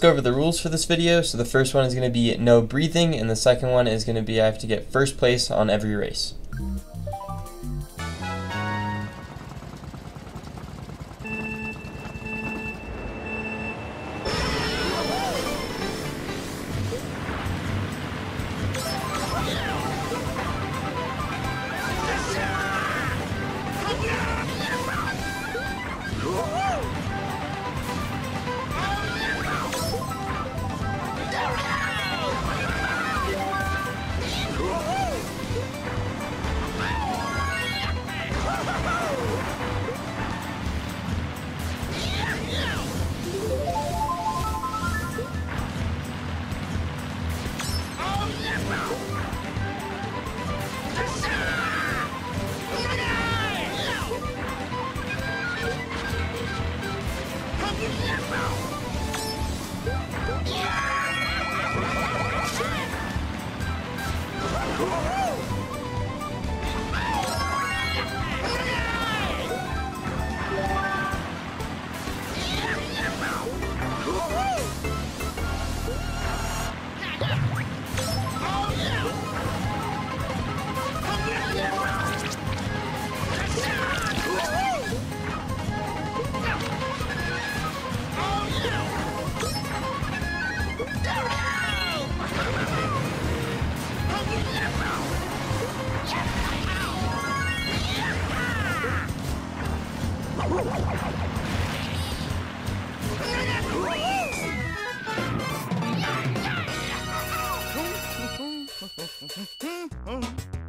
let's go over the rules for this video. So the first one is going to be no breathing, and the second one is going to be I have to get first place on every race. Yeah! Mm-hmm.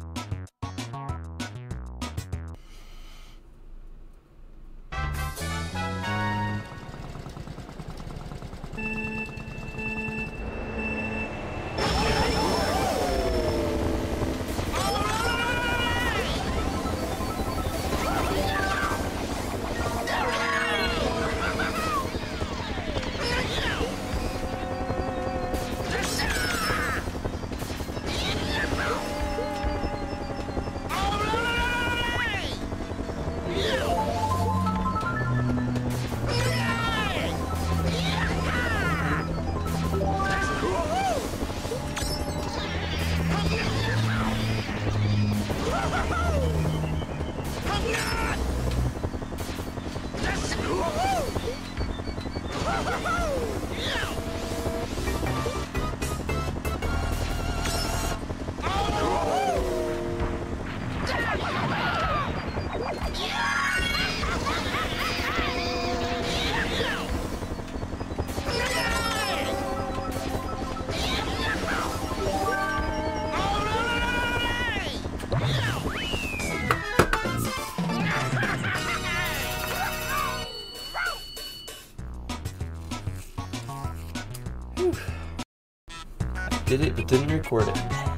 Did it, but didn't record it.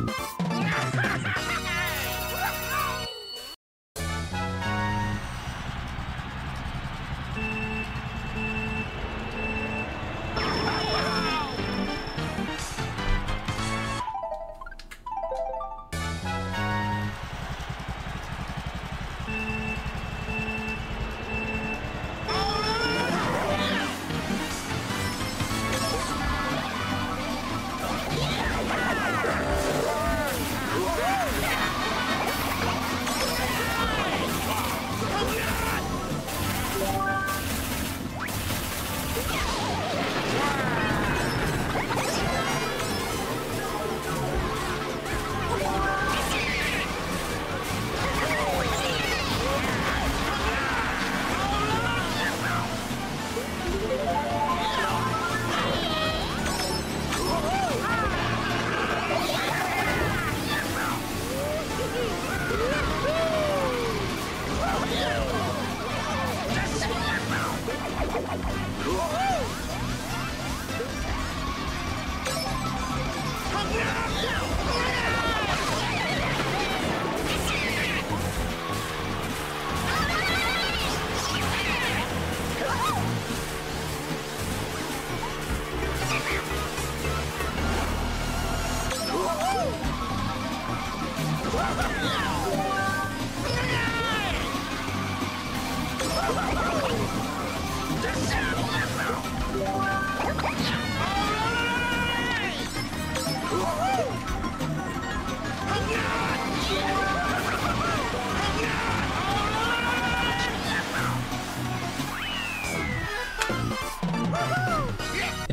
ん?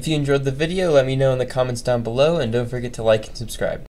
If you enjoyed the video, let me know in the comments down below, and don't forget to like and subscribe.